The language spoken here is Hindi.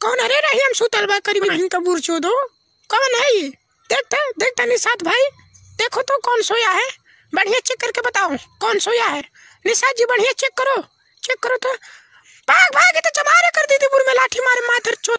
कौन अरे रही हम सुतल बा करीब हिंका तो बुरचो दो कौन है ये? देखता देखता निषाद भाई। देखो तो कौन सोया है। बढ़िया चेक करके बताओ, कौन सोया है? निषाद जी, बढ़िया चेक करो। चेक करो तो भाग भाग तो चमारे कर दी थी बुर में लाठी मारे, माथर चो